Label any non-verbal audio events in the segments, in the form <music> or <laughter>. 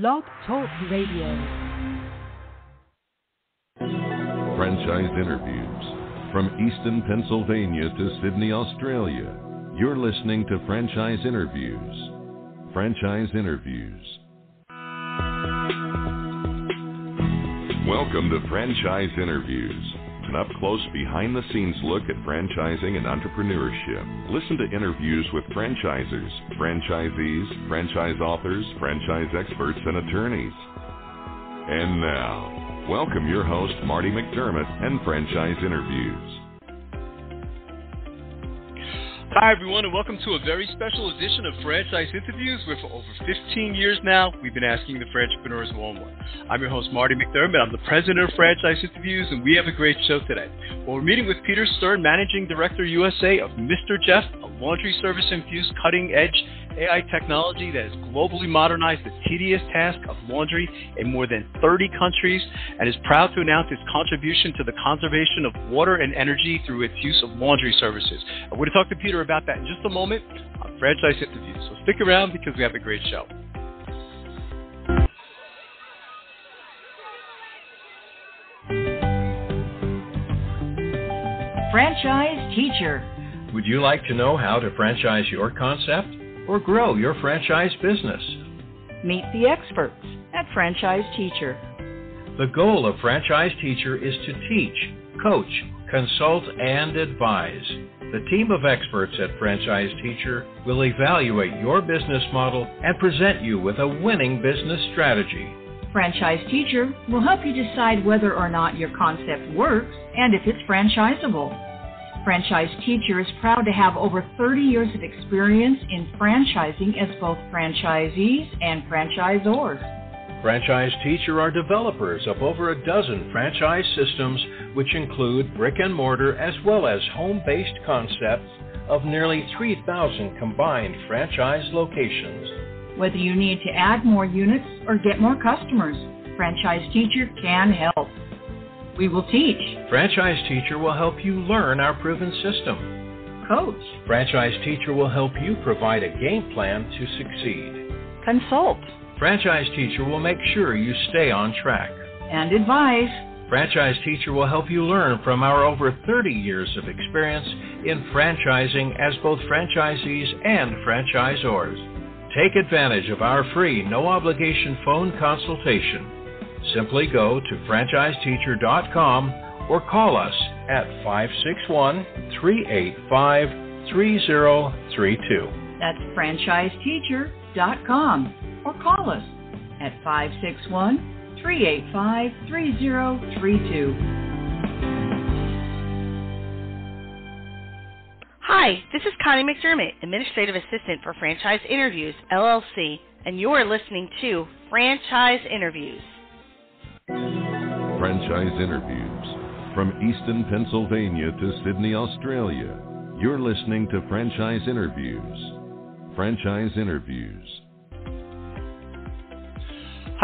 Blog Talk Radio. Franchise interviews. From Easton, Pennsylvania to Sydney, Australia, you're listening to Franchise Interviews. Franchise Interviews. Welcome to Franchise Interviews, close, behind the scenes look at franchising and entrepreneurship. Listen to interviews with franchisers, franchisees, franchise authors, franchise experts, and attorneys. And now, welcome your host, Marty McDermott, and Franchise Interviews. Hi, everyone, and welcome to a very special edition of Franchise Interviews, where for over 15 years now, we've been asking the entrepreneurs one one. I'm your host, Marty McDermott. I'm the president of Franchise Interviews, and we have a great show today. Well, we're meeting with Peter Stern, Managing Director USA of Mr. Jeff, a laundry service infused cutting edge AI technology that has globally modernized the tedious task of laundry in more than 30 countries and is proud to announce its contribution to the conservation of water and energy through its use of laundry services. I'm going to talk to Peter about that in just a moment on Franchise Interviews. So stick around because we have a great show. Franchise Teacher. Would you like to know how to franchise your concept or grow your franchise business? Meet the experts at Franchise Teacher. The goal of Franchise Teacher is to teach, coach, consult, and advise. The team of experts at Franchise Teacher will evaluate your business model and present you with a winning business strategy. Franchise Teacher will help you decide whether or not your concept works and if it's franchisable. Franchise Teacher is proud to have over 30 years of experience in franchising as both franchisees and franchisors. Franchise Teacher are developers of over a dozen franchise systems, which include brick and mortar as well as home based concepts of nearly 3,000 combined franchise locations. Whether you need to add more units or get more customers, Franchise Teacher can help. We will teach. Franchise Teacher will help you learn our proven system. Coach. Franchise Teacher will help you provide a game plan to succeed. Consult. Franchise Teacher will make sure you stay on track. And advise. Franchise Teacher will help you learn from our over 30 years of experience in franchising as both franchisees and franchisors. Take advantage of our free, no obligation phone consultation. Simply go to franchiseteacher.com or call us at 561 385 3032. That's franchiseteacher.com or call us at 561 385 3032. Hi, this is Connie McDermott, Administrative Assistant for Franchise Interviews, LLC, and you're listening to Franchise Interviews. Franchise Interviews. From Easton, Pennsylvania to Sydney, Australia, you're listening to Franchise Interviews. Franchise Interviews.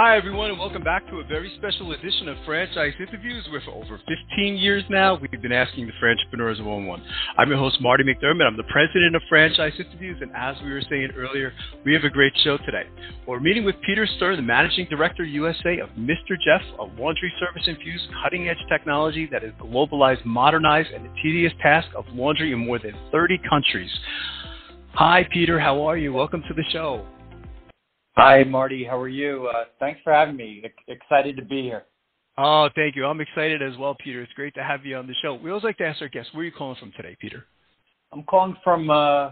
Hi, everyone, and welcome back to a very special edition of Franchise Interviews, where for over 15 years now, we've been asking the entrepreneurs one one. I'm your host, Marty McDermott. I'm the president of Franchise Interviews, and as we were saying earlier, we have a great show today. We're meeting with Peter Stern, the managing director USA of Mr. Jeff, a laundry service infused cutting edge technology that has globalized, modernized, and the tedious task of laundry in more than 30 countries. Hi, Peter. How are you? Welcome to the show. Hi, Marty. How are you? Uh, thanks for having me. Excited to be here. Oh, thank you. I'm excited as well, Peter. It's great to have you on the show. We always like to ask our guests, where are you calling from today, Peter? I'm calling from uh,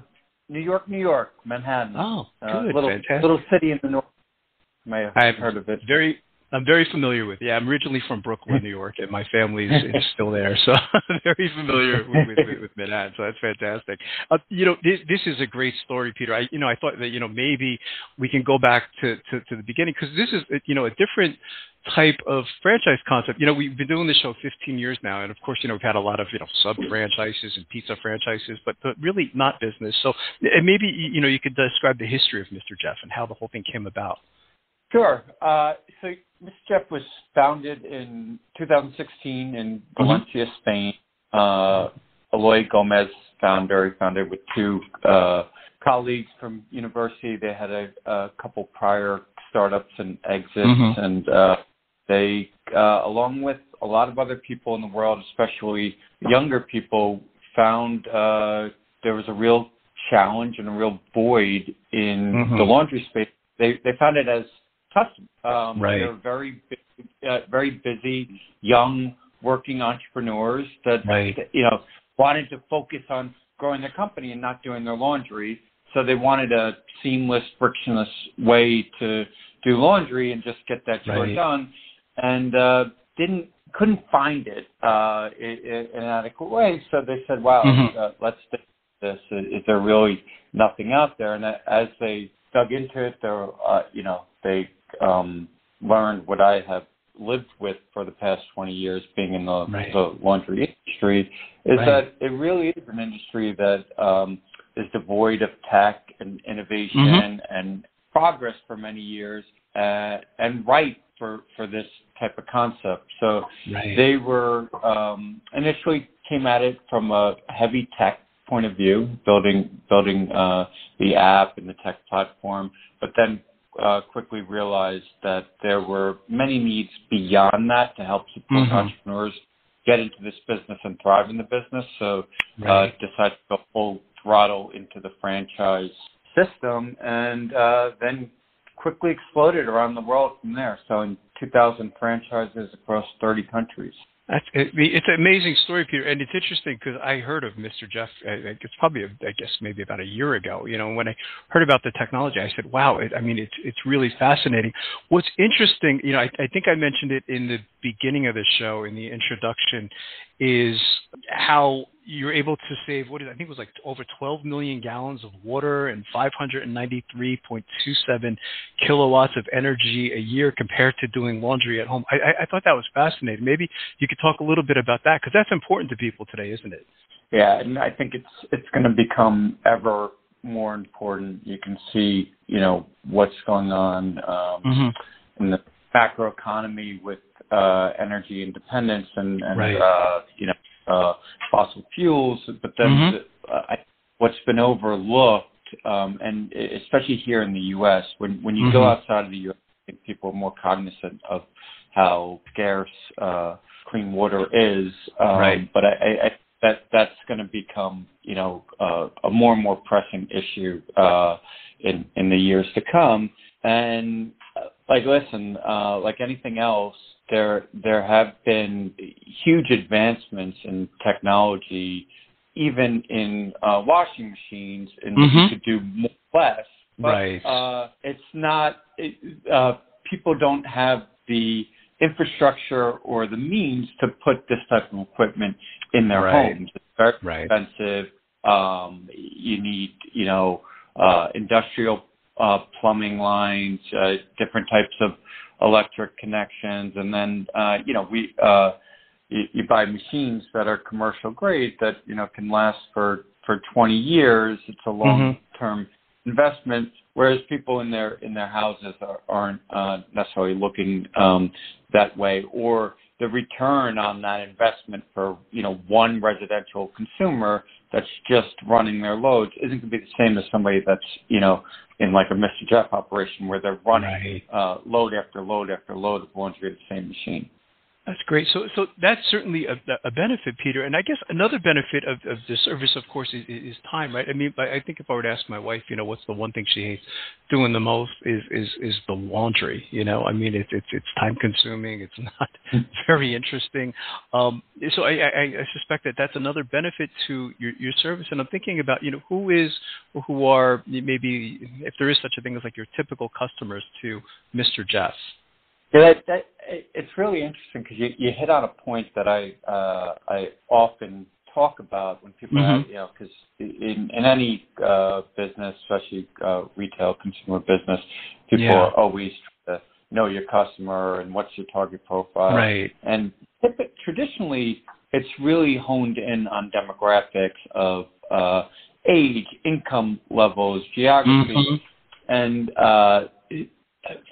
New York, New York, Manhattan. Oh, Uh, good. little Fantastic. little city in the north. You may have I've heard of it. Very, I'm very familiar with. Yeah, I'm originally from Brooklyn, New York, and my family is, is <laughs> still there, so I'm very familiar with, with, with, with Manhattan. So that's fantastic. Uh, you know, this, this is a great story, Peter. I, you know, I thought that you know maybe we can go back to to, to the beginning because this is you know a different type of franchise concept. You know, we've been doing this show 15 years now, and of course, you know, we've had a lot of you know sub franchises and pizza franchises, but, but really not business. So, and maybe you know you could describe the history of Mr. Jeff and how the whole thing came about. Sure. Uh, so Mr. Jeff was founded in 2016 in Valencia, Spain. Uh, Eloy Gomez, founder, he founded with two uh, colleagues from university. They had a, a couple prior startups and exits, Mhm. and uh, they, uh, along with a lot of other people in the world, especially younger people, found uh, there was a real challenge and a real void in Mhm. the laundry space. They they found it as custom. Um, Right. They're very uh, very busy, young, working entrepreneurs that Right. that, you know wanted to focus on growing their company and not doing their laundry. So they wanted a seamless, frictionless way to do laundry and just get that chore Right. done, and uh, didn't couldn't find it uh, in, in an adequate way. So they said, "Wow, Mhm. uh, let's do this. Is there really nothing out there?" And as they dug into it, there, uh, you know, they um, learned what I have lived with for the past 20 years, being in the, Right. the laundry industry, is Right. that it really is an industry that um, is devoid of tech and innovation Mhm. and progress for many years, uh, and ripe for for this type of concept. So Right. they were um, initially came at it from a heavy tech point of view, building building uh, the app and the tech platform, but then uh, quickly realized that there were many needs beyond that to help support Mhm. entrepreneurs get into this business and thrive in the business. So uh, decided to go full throttle into the franchise system, and uh, then quickly exploded around the world from there. So in 2,000 franchises across 30 countries. That's it, it's an amazing story, Peter, and it's interesting because I heard of Mr. Jeff. It's probably, I guess, maybe about a year ago. You know, when I heard about the technology, I said, "Wow!" It, I mean, it's it's really fascinating. What's interesting, you know, I, I think I mentioned it in the beginning of the show in the introduction, is how you're able to save what is I think it was like over 12 million gallons of water and 593.27 kilowatts of energy a year compared to doing laundry at home. I, I, thought that was fascinating. Maybe you could talk a little bit about that because that's important to people today, isn't it? Yeah, and I think it's it's going to become ever more important. You can see, you know, what's going on um, in the macro economy with uh, energy independence and, and Right. uh, you know uh, fossil fuels, but then Mhm. the, uh, I, what's been overlooked, um, and especially here in the U.S. When when you go Mhm. outside of the U.S., I think people are more cognizant of how scarce uh, clean water is. Um, Right. But I, I, I that that's going to become you know uh, a more and more pressing issue uh, in in the years to come. And uh, like, listen, uh, like anything else, there there have been huge advancements in technology, even in uh, washing machines, and Mhm. you could do more less. But, Right. Uh, it's not. It, uh, people don't have the infrastructure or the means to put this type of equipment in their Right. homes. It's very Right. expensive. Um, you need, you know, uh, industrial uh, plumbing lines, uh, different types of electric connections, and then, uh, you know, we uh, you, you buy machines that are commercial grade that you know can last for for 20 years. It's a long term investment, whereas people in their in their houses are, aren't uh, necessarily looking um, that way, or the return on that investment for you know one residential consumer that's just running their loads isn't going to be the same as somebody that's you know in like a Mr. Jeff operation where they're running Right. uh, load after load after load of laundry at the same machine. That's great. So, so that's certainly a, a benefit, Peter. And I guess another benefit of, of the service, of course, is, is time, right? I mean, I think if I were to ask my wife, you know, what's the one thing she hates doing the most is is is the laundry. You know, I mean, it's it's it's time consuming. It's <laughs> not very interesting. Um, so I, I, I suspect that that's another benefit to your your service. And I'm thinking about, you know, who is or who are maybe if there is such a thing as like your typical customers to Mr. Jeff. Yeah, that, that it's really interesting because you, you hit on a point that I uh, I often talk about when people Mhm. have, you know because in in any uh, business, especially uh, retail consumer business, people Yeah. are always trying to know your customer and what's your target profile. right. And traditionally, it's really honed in on demographics of uh, age, income levels, geography, Mhm. and uh, it,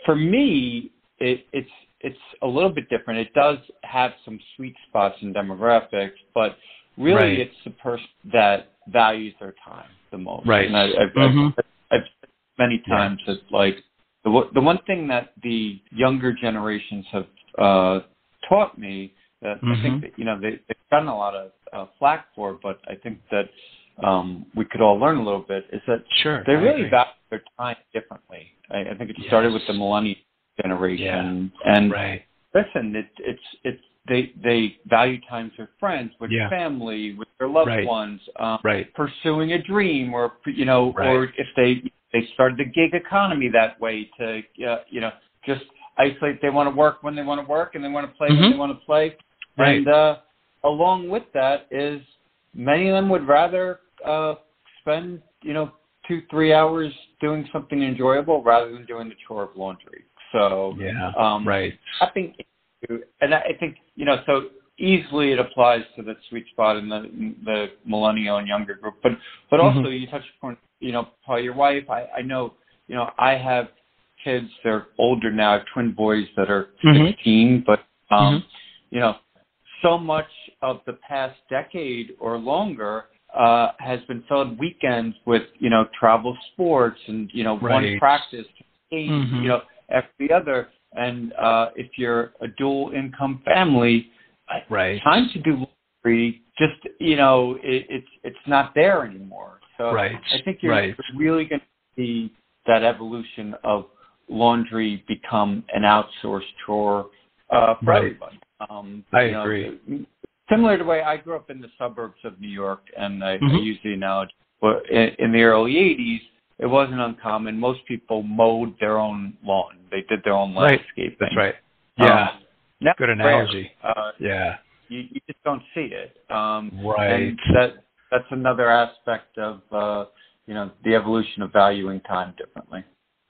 for me, it, it's it's a little bit different. It does have some sweet spots in demographics, but really, Right. it's the person that values their time the most. Right. And I, I've. I've, I've said many times that like the one- the one thing that the younger generations have uh, taught me that I Mhm. think that you know they, they've gotten a lot of uh, flack for, but I think that um, we could all learn a little bit is that Sure. they I really value their time differently. I, I think it started Yes. with the millennial generation, and Right. listen, it, it's it's they they value times with friends, with Yeah. family, with their loved Right. ones, um, Right. pursuing a dream, or you know, Right. or if they they started the gig economy that way to uh, you know just isolate. They want to work when they want to work, and they want to play Mhm. when they want to play. Right. And uh, along with that is many of them would rather uh, spend you know two three hours doing something enjoyable rather than doing the chore of laundry. So Yeah. um, right. tapping into, and I think you know, so easily it applies to the sweet spot in the the millennial and younger group. But but also Mhm. you touched upon, you know, Paul, your wife. I I know, you know, I have kids. They're older now. I have twin boys that are Mhm. 16, but um, Mhm. you know, so much of the past decade or longer. Uh, has been filled weekends with you know travel sports and you know one practice game, Mhm. you know after the other. And uh, if you're a dual income family, Right. time to do laundry just you know it, it's it's not there anymore. So Right. I think you're Right. really going to see that evolution of laundry become an outsourced chore uh, for Right. everybody. Um, I know, agree. Similar to the way I grew up in the suburbs of New York, and I, I Mhm. use the analogy, but in, in the early '80s, it wasn't uncommon. Most people mowed their own lawn; they did their own Right. landscaping. That's right. Um, Yeah. now Good analogy. Uh, Yeah. you, you just don't see it. Um, Right. And that that's another aspect of uh, you know the evolution of valuing time differently.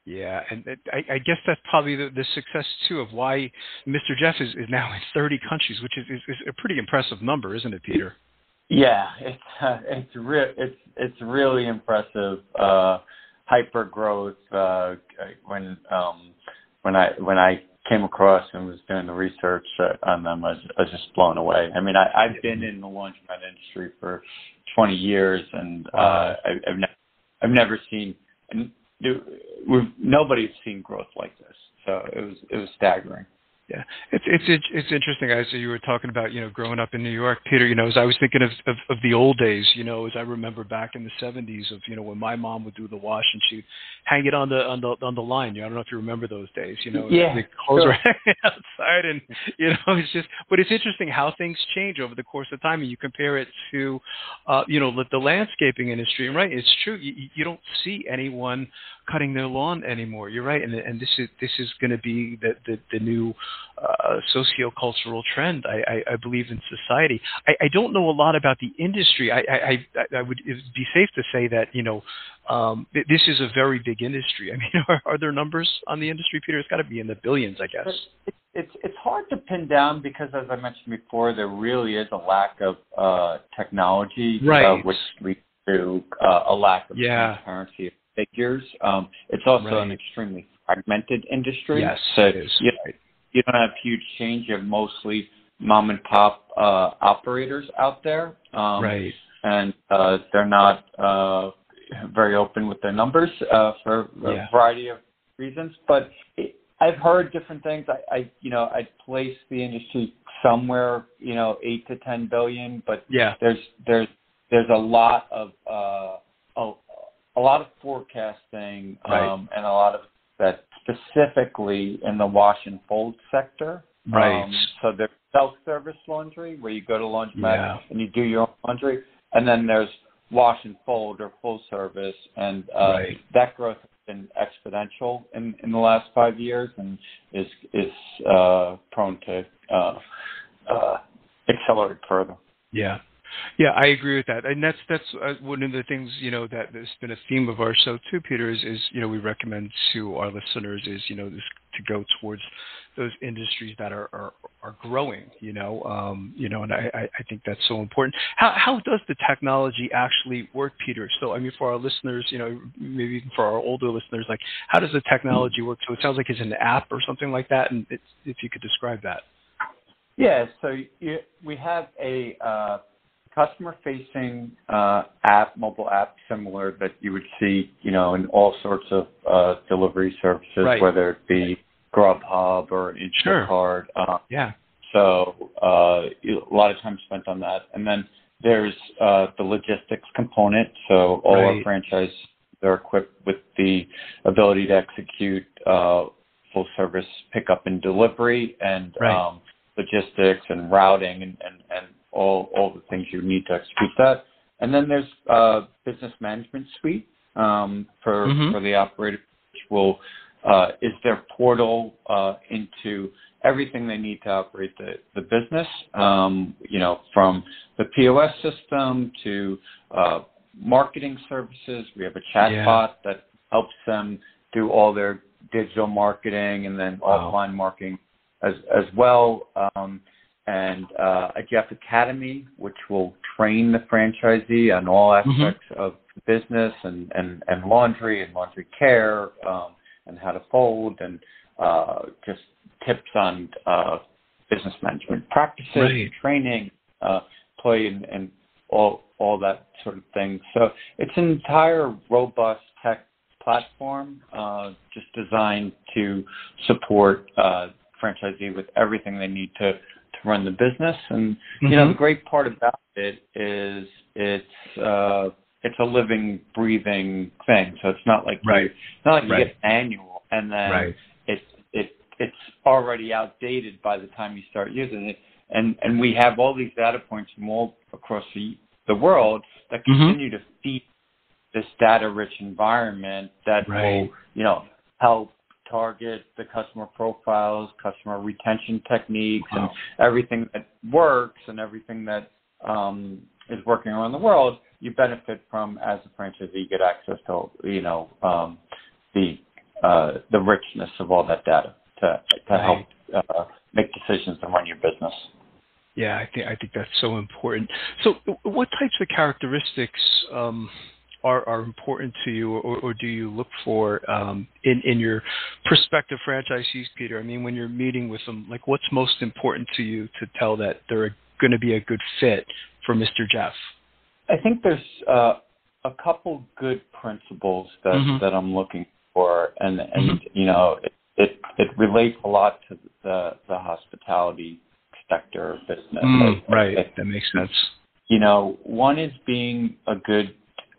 Yeah, and it, I, I guess that's probably the, the success too of why Mr. Jeff is, is now in 30 countries, which is, is, is a pretty impressive number, isn't it, Peter? Yeah, it's uh, it's re- it's it's really impressive uh, hyper growth. Uh, when um, when I when I came across and was doing the research uh, on them, I was, I was just blown away. I mean, I, I've been in the laundromat industry for 20 years, and uh, I, I've never I've never seen we've nobody's seen growth like this. So it was it was staggering. Yeah, it's it's it's interesting. As you were talking about, you know, growing up in New York, Peter. You know, as I was thinking of, of of the old days, you know, as I remember back in the '70s, of you know when my mom would do the wash and she'd hang it on the on the on the line. You know, I don't know if you remember those days. You know, Yeah, the clothes sure. were <laughs> hanging outside, and you know, it's just. But it's interesting how things change over the course of time, and you compare it to, uh, you know, the, the landscaping industry. And right, it's true. You, you don't see anyone cutting their lawn anymore. You're right, and and this is this is going to be the the, the new uh, socio-cultural trend. I, I, I believe in society. I, I don't know a lot about the industry. I I, I, I would be safe to say that you know um, this is a very big industry. <laughs> I mean, are, are there numbers on the industry, Peter? It's got to be in the billions, I guess. It's it's it's hard to pin down because, as I mentioned before, there really is a lack of uh, technology, uh, Right. which leads to uh, a lack of Yeah. transparency figures. Um, it's also an extremely fragmented industry. Yes, so it is. You, you don't have huge change. You have mostly mom and pop uh, operators out there, um, right. and uh, they're not uh, very open with their numbers uh, for a Yeah. variety of reasons. But it, I've heard different things. I, I, you know, I place the industry somewhere, you know, eight to ten billion, but Yeah. there's there's there's a lot of uh, a, a lot of forecasting Right. um, and a lot of that specifically in the wash and fold sector. Right. Um, so there's self-service laundry where you go to laundromat Yeah. and you do your own laundry, and then there's wash and fold or full service, and uh, Right. that growth has been exponential in, in the last five years and is is uh, prone to uh, uh, accelerate further. Yeah. Yeah, I agree with that, and that's that's uh, one of the things you know that has been a theme of our show too, Peter. Is, is you know we recommend to our listeners is you know this, to go towards those industries that are are, are growing. You know, um, you know, and I, I think that's so important. How how does the technology actually work, Peter? So I mean, for our listeners, you know, maybe even for our older listeners, like how does the technology work? So it sounds like it's an app or something like that, and if you could describe that. Yeah, so you, we have a uh, customer-facing uh, app, mobile app, similar that you would see, you know, in all sorts of uh, delivery services, Right. whether it be Grubhub or Sure. Instacart. Uh, Yeah. so uh, a lot of time spent on that. And then there's uh, the logistics component. So all our Right. franchise are equipped with the ability to execute uh, full service pickup and delivery and Right. um, logistics and routing and, and, and all, all the things you need to execute that. And then there's uh, business management suite um, for, Mhm. for the operator, which will uh, is their portal uh, into everything they need to operate the, the business, um, you know, from the POS system to uh, marketing services. We have a chatbot that helps them do all their digital marketing and then Wow. offline marketing as, as well. Um, and uh, a Jeff Academy, which will train the franchisee on all aspects of business and, and, and laundry and laundry care um, and how to fold and uh, just tips on uh, business management practices, Right. training, uh, employee, and, and all all that sort of thing. So it's an entire robust tech platform, uh, just designed to support uh, franchisee with everything they need to run the business. And you know, Mhm. the great part about it is it's uh, it's a living, breathing thing. So it's not like you- Right. it's not like you Right. get annual and then Right. it it it's already outdated by the time you start using it. And and we have all these data points from all across the the world that Mhm. continue to feed this data rich environment that will, you know, help target the customer profiles, customer retention techniques and everything that works and everything that um, is working around the world, you benefit from as a franchisee. You get access to, you know, um, the uh, the richness of all that data to to help uh, make decisions and run your business. Yeah, I think I think that's so important. So, what types of characteristics um, are are important to you, or, or do you look for um, in in your prospective franchisees, Peter? I mean, when you're meeting with them, like what's most important to you to tell that they're going to be a good fit for Mr. Jeff? I think there's uh, a couple good principles that Mhm. that I'm looking for, and and Mhm. you know it, it it relates a lot to the the hospitality sector business. I- I- right, that makes sense. you know, one is being a good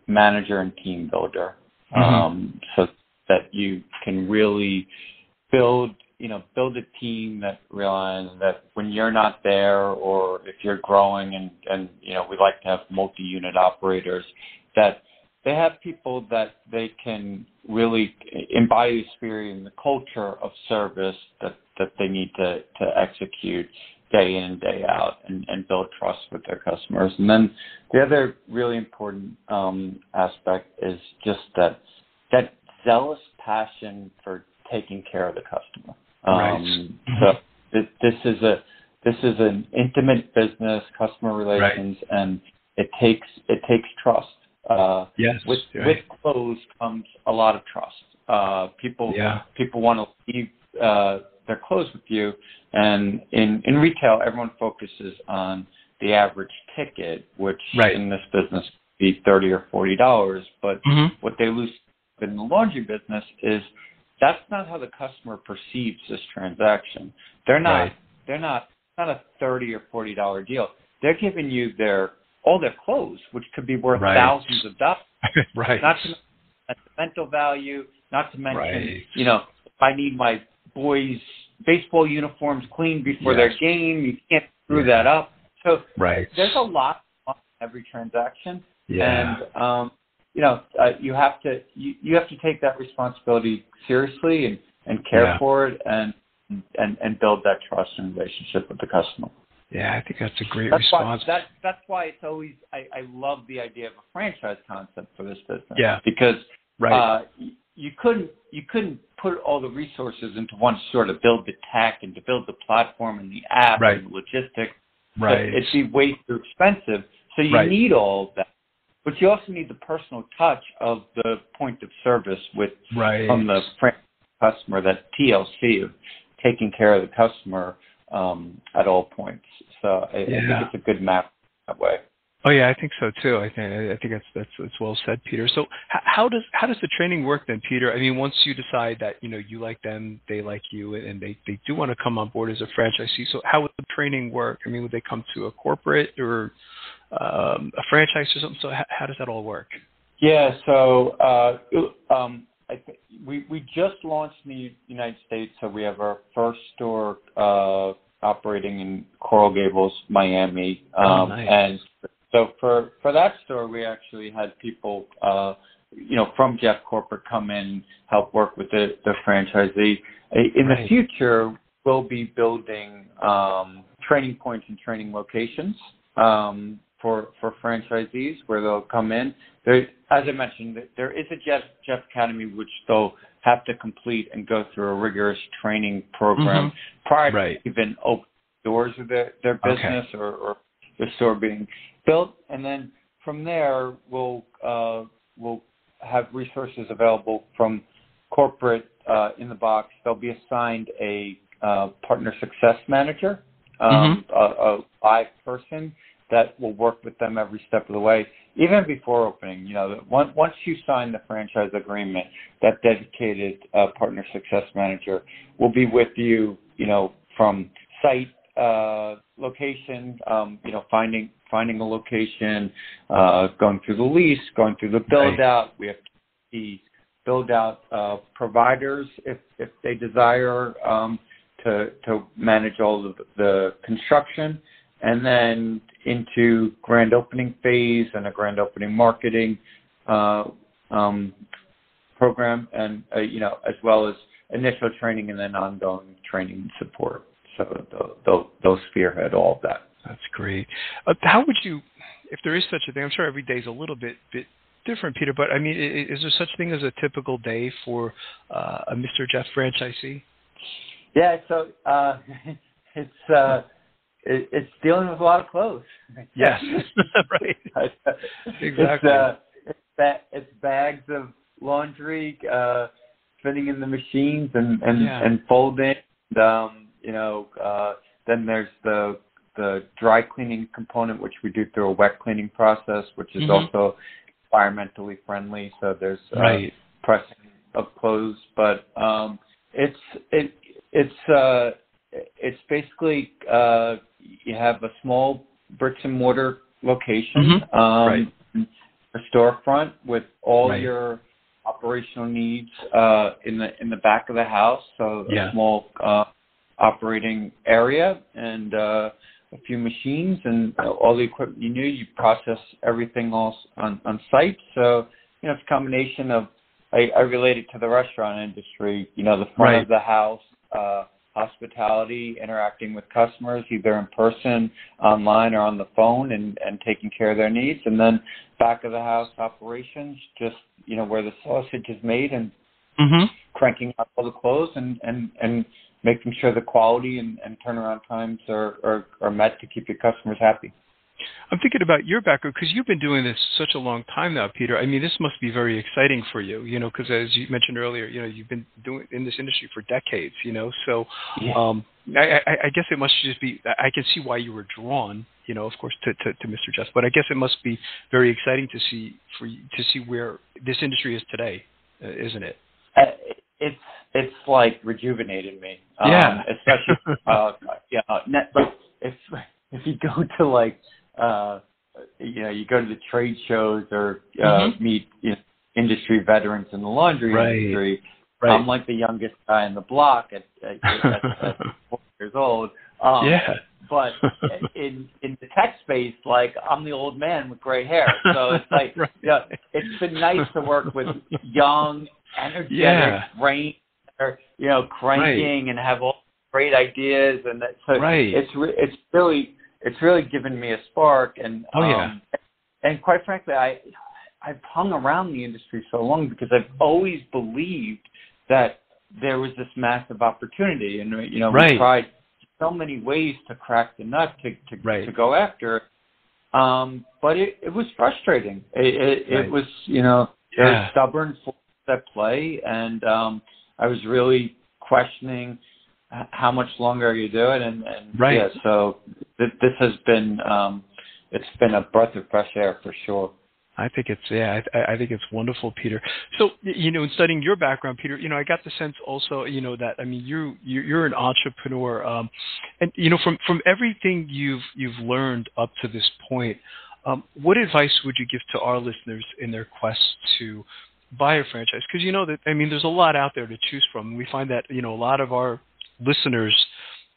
manager and team builder, Mhm. um, so that you can really build, you know, build a team that realizes that when you're not there, or if you're growing, and and you know, we like to have multi-unit operators, that they have people that they can really embody the spirit and the culture of service that that they need to to execute day in and day out and, and build trust with their customers. And then the other really important um, aspect is just that that zealous passion for taking care of the customer. Right. Um, Mhm. So th- this is a this is an intimate business, customer relations, and it takes it takes trust. Uh, Yes. with right. with clothes comes a lot of trust. Uh, people yeah. people want to leave uh, their clothes with you, and in in retail, everyone focuses on the average ticket, which Right. in this business be thirty or forty dollars. But Mhm. what they lose in the laundry business is that's not how the customer perceives this transaction. They're not Right. they're not not a thirty or forty dollar deal. They're giving you their all their clothes, which could be worth Right. thousands of dollars <laughs> right. not to mention sentimental value, not to mention, Right. you know, if I need my boys' baseball uniforms clean before Yes. their game, you can't screw Yeah. that up. So right. there's a lot on every transaction, Yeah. and um, you know, uh, you have to you, you have to take that responsibility seriously and and care Yeah. for it and and and build that trust and relationship with the customer. yeah, I think that's a great That's why response. that that's why it's always I, I love the idea of a franchise concept for this business. Yeah. Because right. uh, you couldn't you couldn't put all the resources into one store to build the tech and to build the platform and the app Right. and the logistics. right. It, it'd be way too expensive. So you Right. need all of that. But you also need the personal touch of the point of service with right. from the customer, that TLC of taking care of the customer um, at all points. So I, I think it's a good map that way. Oh yeah, I think so too. I think I think that's that's that's well said, Peter. So how does how does the training work then, Peter? I mean, once you decide that you know you like them, they like you, and they they do want to come on board as a franchisee. So how would the training work? I mean, would they come to a corporate or um, a franchise or something? So how, how does that all work? Yeah. So uh, um, I th- we we just launched in the United States, so we have our first store uh, operating in Coral Gables, Miami, um, oh, nice. and so for for that store, we actually had people, uh, you know, from Jeff Corporate come in help work with the the franchisee. In the future, we'll be building um, training points and training locations um, for for franchisees where they'll come in. There, as I mentioned, there is a Jeff Jeff Academy which they'll have to complete and go through a rigorous training program mm-hmm. prior right. to even open doors of their their business okay. or, or the store being built, and then from there we'll uh, we'll have resources available from corporate uh, in the box. They'll be assigned a uh, partner success manager, um, mm-hmm. a, a live person that will work with them every step of the way, even before opening. You know, once once you sign the franchise agreement, that dedicated uh, partner success manager will be with you. You know, from site uh, location, um, you know, finding finding a location, uh, going through the lease, going through the build out. We have the build out uh, providers if if they desire um, to to manage all of the construction, and then into grand opening phase and a grand opening marketing uh, um, program, and uh, you know as well as initial training and then ongoing training and support. So they'll, they'll, they'll spearhead all of that. That's great. Uh, how would you, if there is such a thing? I'm sure every day is a little bit bit different, Peter. But I mean, is, there such thing as a typical day for uh, a Mr. Jeff franchisee? Yeah. So uh, <laughs> it's uh, it, it's dealing with a lot of clothes. Yes. <laughs> <laughs> right. exactly. It's, uh, it's, ba- it's bags of laundry uh, fitting in the machines and and, yeah. and folding. And, um, you know, uh, then there's the the dry cleaning component, which we do through a wet cleaning process, which is mm-hmm. also environmentally friendly. So there's uh, right. pressing of clothes, but um, it's it it's uh, it's basically uh, you have a small bricks and mortar location, mm-hmm. um, right. a storefront with all right. your operational needs uh, in the in the back of the house. So a small uh, operating area and uh, a few machines and all the equipment you need. You process everything else on, on site. So, you know, it's a combination of, I, I relate it to the restaurant industry, you know, the front right. of the house, uh, hospitality, interacting with customers, either in person, online, or on the phone and, and taking care of their needs. And then back of the house operations, just, you know, where the sausage is made and mm-hmm. cranking out all the clothes and, and, and making sure the quality and, and turnaround times are, are, are met to keep your customers happy. I'm thinking about your background because you've been doing this such a long time now, Peter. I mean, this must be very exciting for you, you know, because as you mentioned earlier, you know, you've been doing in this industry for decades, you know. So, yeah. um, I, I, I guess it must just be. I can see why you were drawn, you know, of course, to, to, to Mr. Jeff. But I guess it must be very exciting to see for you, to see where this industry is today, uh, isn't it? Uh, it's it's like rejuvenated me. Um, yeah. <laughs> Especially, uh, yeah. Net, like if if you go to like, uh, you know, you go to the trade shows or uh, mm-hmm. meet you know, industry veterans in the laundry right. industry. Right. I'm like the youngest guy in the block at, at, at, at <laughs> four years old. Um, yeah. But <laughs> in in the tech space, like I'm the old man with gray hair, so it's like, right. yeah, it's been nice to work with young, energetic, Yeah. brain are you know cranking Right. and have all great ideas and that, so Right. it's re- it's really it's really given me a spark and Oh, um, yeah. and quite frankly I I've hung around the industry so long because I've always believed that there was this massive opportunity and you know Right. we tried so many ways to crack the nut to to, Right. to go after um but it it was frustrating it it, Right. it was you know Yeah. stubborn forces at play and um I was really questioning how much longer are you do it, and, and Right. yeah, so th- this has been um, it's been a breath of fresh air for sure. I think it's yeah, I, I think it's wonderful, Peter. So you know, in studying your background, Peter, you know, I got the sense also, you know, that I mean, you you're an entrepreneur, um, and you know, from from everything you've you've learned up to this point, um, what advice would you give to our listeners in their quest to buy a franchise? Because you know that I mean, there's a lot out there to choose from. We find that you know a lot of our listeners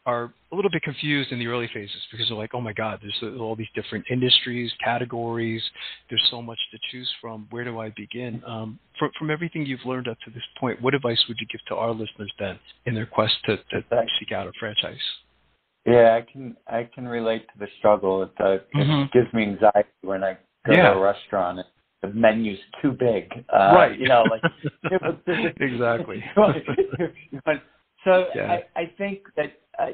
are a little bit confused in the early phases because they're like, oh my God, there's all these different industries, categories. There's so much to choose from. Where do I begin? Um, from, from everything you've learned up to this point, what advice would you give to our listeners then in their quest to, to seek out a franchise? Yeah, I can I can relate to the struggle. It, uh, mm-hmm. it gives me anxiety when I go yeah. to a restaurant and the menu's too big. Uh, right. You know, like <laughs> <laughs> exactly. <laughs> so yeah. I, I think that uh,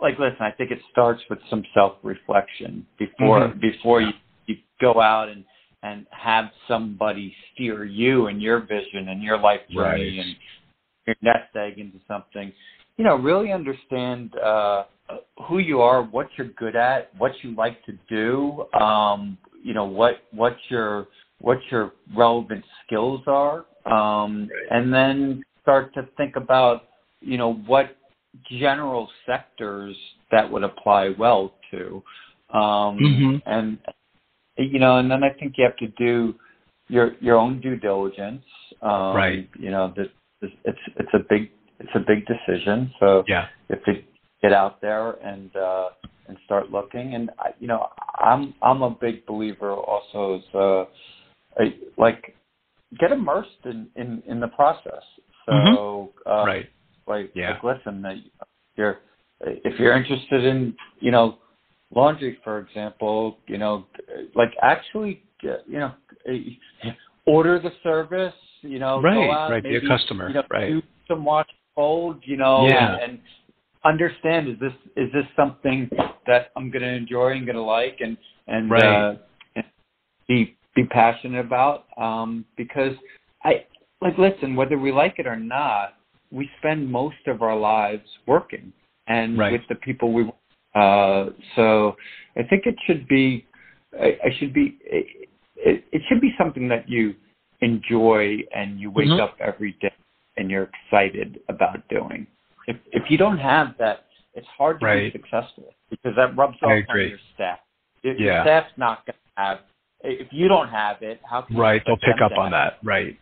like listen, I think it starts with some self-reflection before mm-hmm. before you, you go out and and have somebody steer you and your vision and your life journey right. and your nest egg into something. You know, really understand uh, who you are, what you're good at, what you like to do. Um, you know what what your what your relevant skills are, um, and then start to think about you know what general sectors that would apply well to. Um, mm-hmm. And you know, and then I think you have to do your your own due diligence. Um, right. You know, this, this, it's it's a big it's a big decision. So yeah, you have to get out there and uh, and start looking. And I, you know, I'm I'm a big believer also as uh, like get immersed in in, in the process. So mm-hmm. uh, right like, yeah. like listen, uh, you're if you're interested in, you know, laundry, for example, you know, like actually, you know, <laughs> order the service, you know, right, out, right, maybe, be a customer, you know, right, do some wash cold, you know, yeah. and, and understand is this is this something that I'm going to enjoy and going to like and and, right. uh, and be be passionate about um, because I like listen whether we like it or not we spend most of our lives working and right. with the people we uh so i think it should be i, I should be it, it, should be something that you enjoy and you wake mm-hmm. up every day and you're excited about doing if if you don't have that it's hard to right. be successful because that rubs off on your staff if yeah. your staff's not going to have if you don't have it how can right they'll pick up on that right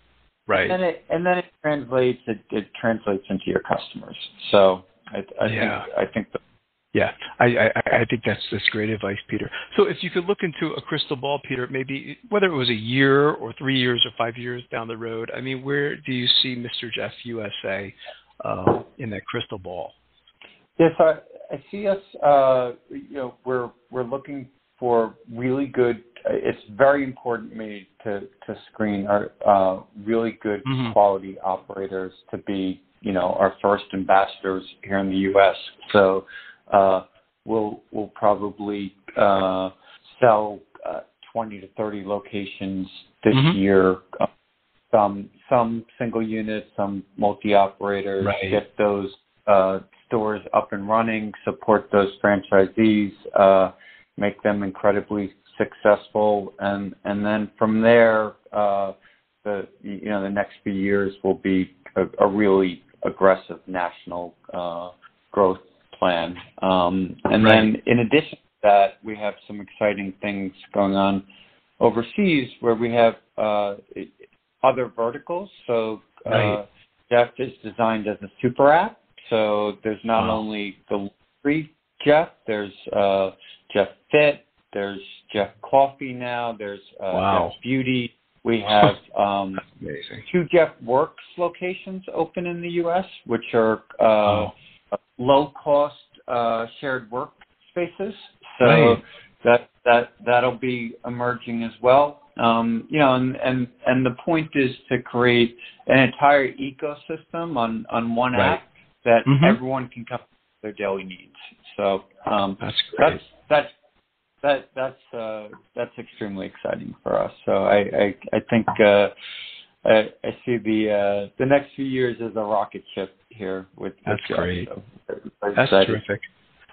Right. And then it and then it translates it, it translates into your customers. So I, I yeah. think I think the, yeah, I, I, I think that's that's great advice, Peter. So if you could look into a crystal ball, Peter, maybe whether it was a year or three years or five years down the road, I mean, where do you see Mr. Jeff USA uh, in that crystal ball? Yes, I, I see us. Uh, you know, we're we're looking for really good it's very important to me to to screen our uh, really good mm-hmm. quality operators to be you know our first ambassadors here in the U.S. So uh, we'll we'll probably uh, sell uh, 20 to 30 locations this mm-hmm. year. Uh, some some single units, some multi operators. Right. Get those uh, stores up and running. Support those franchisees. Make them incredibly successful, and and then from there, uh, the you know the next few years will be a, a really aggressive national uh, growth plan. Um, and then in addition to that, we have some exciting things going on overseas where we have uh, other verticals. So uh. Jeff is designed as a super app. So there's not only the free Jeff, there's uh, Jeff Fit, there's Jeff Coffee now. There's uh, wow. Jeff Beauty. We have <laughs> um, two Jeff Works locations open in the U.S., which are uh, oh. low cost uh, shared work spaces. So that that that'll be emerging as well. Um, you know, and, and and the point is to create an entire ecosystem on on one right. app that mm-hmm. everyone can come their daily needs. So that's great. that's that's that that's uh, that's extremely exciting for us. So I I, I think uh, I, I see the uh, the next few years as a rocket ship here with. That's with great. That's terrific.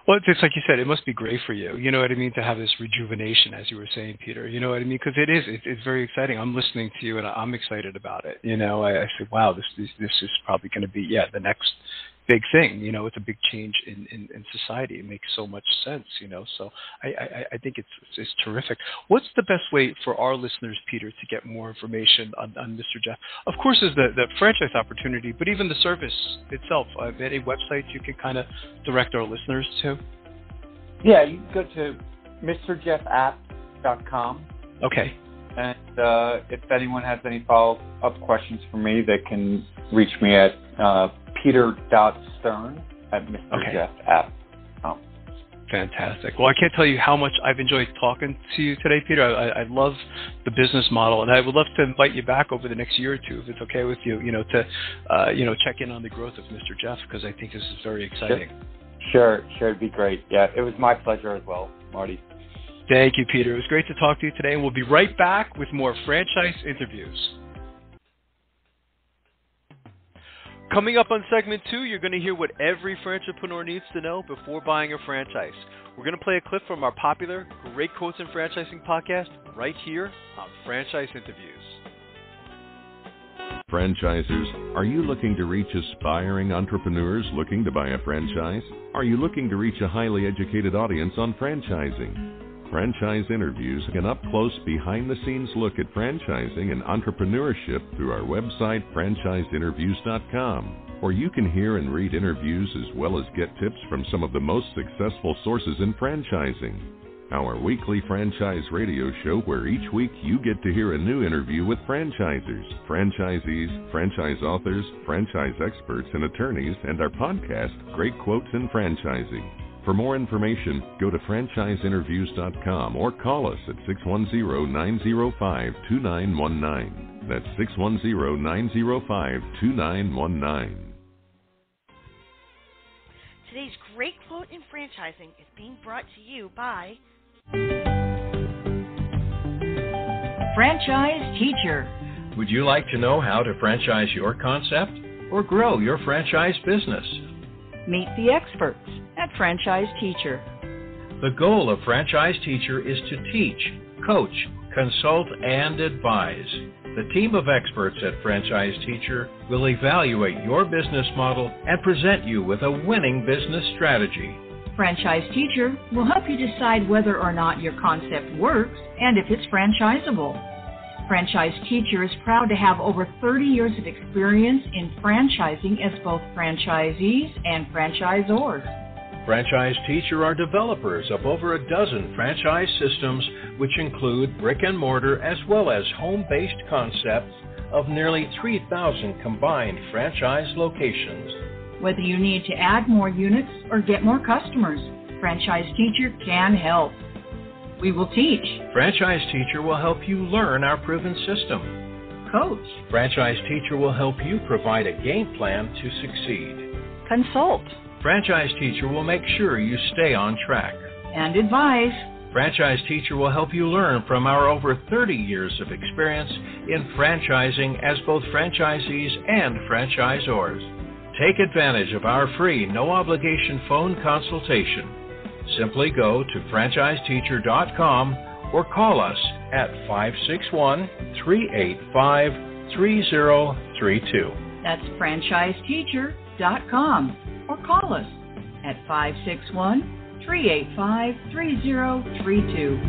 Well, it's like you said, it must be great for you. You know what I mean to have this rejuvenation, as you were saying, Peter. You know what I mean because it is. It, it's very exciting. I'm listening to you, and I'm excited about it. You know, I, I said, wow, this this, this is probably going to be yeah the next big thing. You know, it's a big change in, in, in society. It makes so much sense. You know, so I, I, I think it's, it's, it's terrific. What's the best way for our listeners, Peter, to get more information on, on Mr. Jeff? Of course, is the the franchise opportunity, but even the service itself. Uh, any websites you can kind of direct our listeners to? Yeah, you can go to mrjeffapp.com. Okay. And uh, if anyone has any follow up questions for me, they can reach me at uh, peter.stern at mrjeffapp.com. Fantastic. Well, I can't tell you how much I've enjoyed talking to you today, Peter. I, I love the business model, and I would love to invite you back over the next year or two, if it's okay with you. You know, to uh, you know check in on the growth of Mr. Jeff because I think this is very exciting. Sure, sure, it'd be great. Yeah, it was my pleasure as well, Marty. Thank you, Peter. It was great to talk to you today, and we'll be right back with more franchise interviews. Coming up on segment two, you're going to hear what every entrepreneur needs to know before buying a franchise. We're going to play a clip from our popular Great Quotes in Franchising podcast right here on Franchise Interviews. Franchisers, are you looking to reach aspiring entrepreneurs looking to buy a franchise? Are you looking to reach a highly educated audience on franchising? Franchise interviews, an up close, behind the scenes look at franchising and entrepreneurship through our website, franchiseinterviews.com. Or you can hear and read interviews as well as get tips from some of the most successful sources in franchising. Our weekly franchise radio show, where each week you get to hear a new interview with franchisers, franchisees, franchise authors, franchise experts, and attorneys, and our podcast, Great Quotes in Franchising. For more information, go to franchiseinterviews.com or call us at 610-905-2919. That's 610-905-2919. Today's great quote in franchising is being brought to you by Franchise Teacher. Would you like to know how to franchise your concept or grow your franchise business? Meet the experts at Franchise Teacher. The goal of Franchise Teacher is to teach, coach, consult, and advise. The team of experts at Franchise Teacher will evaluate your business model and present you with a winning business strategy. Franchise Teacher will help you decide whether or not your concept works and if it's franchisable. Franchise Teacher is proud to have over 30 years of experience in franchising as both franchisees and franchisors. Franchise Teacher are developers of over a dozen franchise systems, which include brick and mortar as well as home based concepts of nearly 3,000 combined franchise locations. Whether you need to add more units or get more customers, Franchise Teacher can help. We will teach. Franchise Teacher will help you learn our proven system. Coach. Franchise Teacher will help you provide a game plan to succeed. Consult. Franchise Teacher will make sure you stay on track. And advise. Franchise Teacher will help you learn from our over 30 years of experience in franchising as both franchisees and franchisors. Take advantage of our free, no obligation phone consultation. Simply go to franchiseteacher.com or call us at 561 385 3032. That's franchiseteacher.com or call us at 561 385 3032.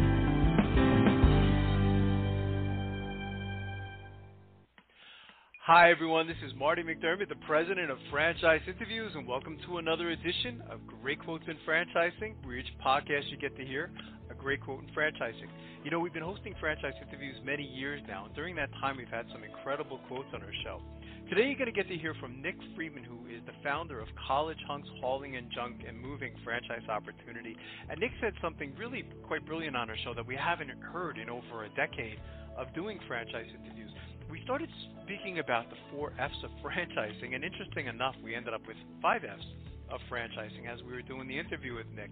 Hi, everyone. This is Marty McDermott, the president of Franchise Interviews, and welcome to another edition of Great Quotes in Franchising, where each podcast you get to hear a great quote in franchising. You know, we've been hosting franchise interviews many years now, and during that time, we've had some incredible quotes on our show. Today, you're going to get to hear from Nick Friedman, who is the founder of College Hunks Hauling and Junk and Moving Franchise Opportunity. And Nick said something really quite brilliant on our show that we haven't heard in over a decade of doing franchise interviews we started speaking about the four F's of franchising, and interesting enough, we ended up with five F's of franchising as we were doing the interview with Nick.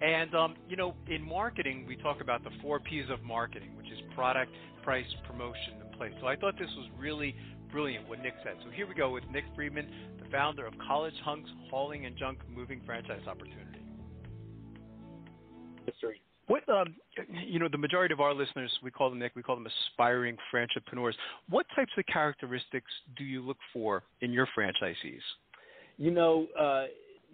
And um, you know, in marketing, we talk about the four P's of marketing, which is product, price, promotion, and place. So I thought this was really brilliant what Nick said. So here we go with Nick Friedman, the founder of College Hunks Hauling and Junk Moving Franchise Opportunity. industry. What um, you know, the majority of our listeners, we call them Nick, we call them aspiring franchipreneurs. What types of characteristics do you look for in your franchisees? You know, uh,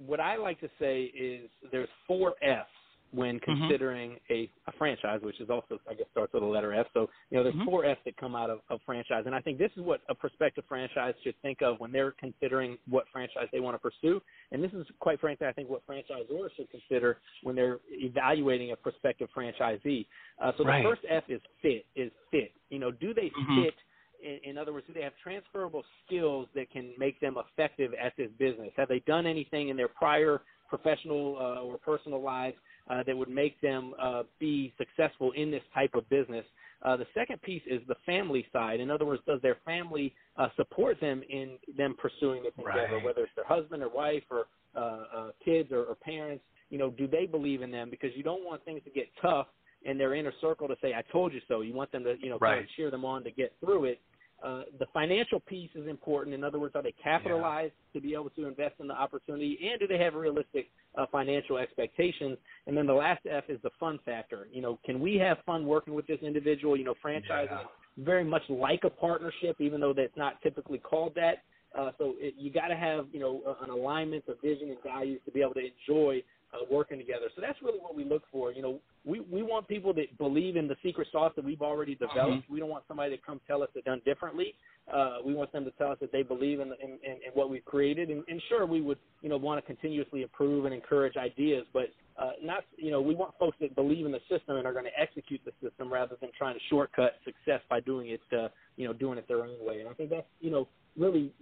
what I like to say is there's four F's when Mm-hmm. considering a, a franchise, which is also, I guess, starts with a letter F. So, you know, there's Mhm. four F's that come out of, a franchise. And I think this is what a prospective franchise should think of when they're considering what franchise they want to pursue. And this is, quite frankly, I think what franchisors should consider when they're evaluating a prospective franchisee. Uh, so Right. the first F is fit, is fit. You know, do they Mhm. fit in, in other words, do they have transferable skills that can make them effective at this business? Have they done anything in their prior professional uh, or personal lives uh, that would make them uh, be successful in this type of business? Uh, the second piece is the family side. In other words, does their family uh, support them in them pursuing this endeavor, Right. whether it's their husband or wife or uh, uh, kids or, or parents? You know, do they believe in them? Because you don't want things to get tough in their inner circle to say, "I told you so." You want them to, you know, kind of cheer them on to get through it. Uh, the financial piece is important. In other words, are they capitalized to be able to invest in the opportunity, and do they have realistic uh, financial expectations? And then the last F is the fun factor. You know, can we have fun working with this individual? You know, franchising Yeah. very much like a partnership, even though that's not typically called that. Uh, so it, you got to have you know an alignment of vision and values to be able to enjoy uh, working together. So that's really what we look for. You know, we we want people that believe in the secret sauce that we've already developed. We don't want somebody to come tell us it done differently. Uh, we want them to tell us that they believe in, in, in, in what we've created. And, and sure, we would you know want to continuously improve and encourage ideas, but uh, not you know we want folks that believe in the system and are going to execute the system rather than trying to shortcut success by doing it uh, you know doing it their own way. And I think that's you know really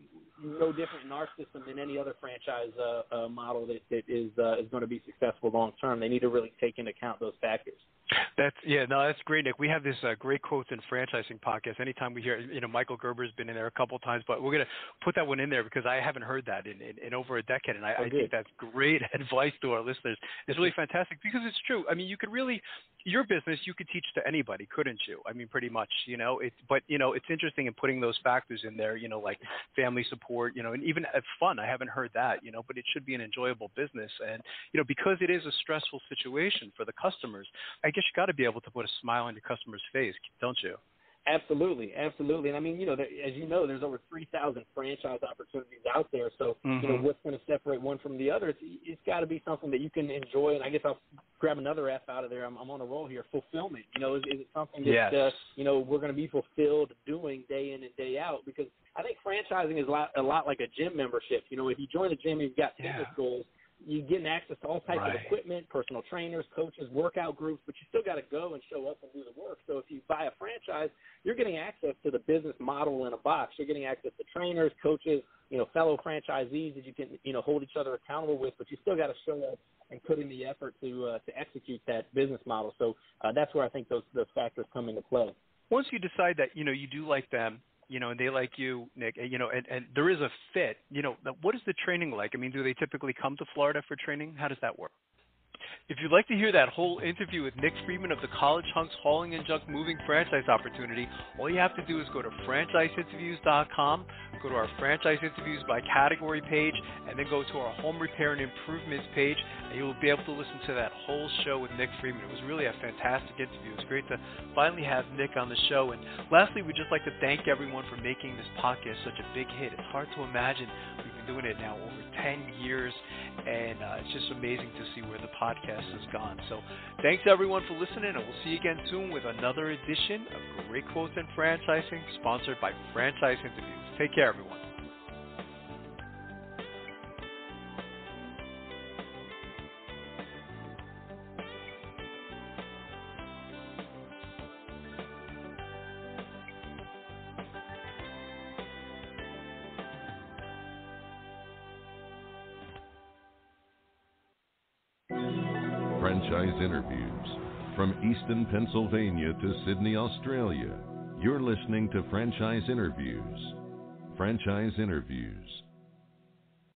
no different in our system than any other franchise uh, uh, model that, that is uh, is going to be successful long term. They need to really take into account those factors. That's yeah, no, that's great, Nick. We have this uh, great quotes and franchising podcast. Anytime we hear, you know, Michael Gerber's been in there a couple times, but we're gonna put that one in there because I haven't heard that in, in, in over a decade, and I, Oh, I think that's great <laughs> advice to our listeners. It's really fantastic because it's true. I mean, you could really your business you could teach to anybody, couldn't you? I mean, pretty much, you know. It, but you know, it's interesting in putting those factors in there. You know, like family support, you know, and even uh, fun. I haven't heard that, you know, but it should be an enjoyable business, and you know, because it is a stressful situation for the customers. I guess you got to be able to put a smile on your customer's face, don't you? Absolutely, absolutely. And I mean, you know, there, as you know, there's over 3,000 franchise opportunities out there. So, you know, Mhm. what's going to separate one from the other? It's, it's got to be something that you can enjoy. And I guess I'll grab another F out of there. I'm, I'm on a roll here. Fulfillment. You know, is, is it something that Yes. uh, you know we're going to be fulfilled doing day in and day out? Because I think franchising is a lot, a lot like a gym membership. You know, if you join a gym and you've got fitness Yeah. goals, you getting access to all types Right. of equipment, personal trainers, coaches, workout groups, but you still got to go and show up and do the work. So if you buy a franchise, you're getting access to the business model in a box. You're getting access to trainers, coaches, you know, fellow franchisees that you can, you know, hold each other accountable with, but you still got to show up and put in the effort to uh, to execute that business model. So uh, that's where I think those those factors come into play. Once you decide that you know you do like them, you know, and they like you, Nick, and, you know, and, and there is a fit, you know, what is the training like? I mean, do they typically come to Florida for training? How does that work? If you'd like to hear that whole interview with Nick Freeman of the College Hunks Hauling and Junk Moving franchise opportunity, all you have to do is go to franchiseinterviews.com, go to our franchise interviews by category page, and then go to our home repair and improvements page, and you'll be able to listen to that whole show with Nick Freeman. It was really a fantastic interview. It was great to finally have Nick on the show. And lastly, we'd just like to thank everyone for making this podcast such a big hit. It's hard to imagine we've been doing it now over 10 years, and uh, it's just amazing to see where the podcast has gone. So thanks everyone for listening, and we'll see you again soon with another edition of Great Quotes and Franchising, sponsored by Franchise Interviews. Take care, everyone. Franchise interviews. From Easton, Pennsylvania to Sydney, Australia, you're listening to Franchise Interviews. Franchise Interviews.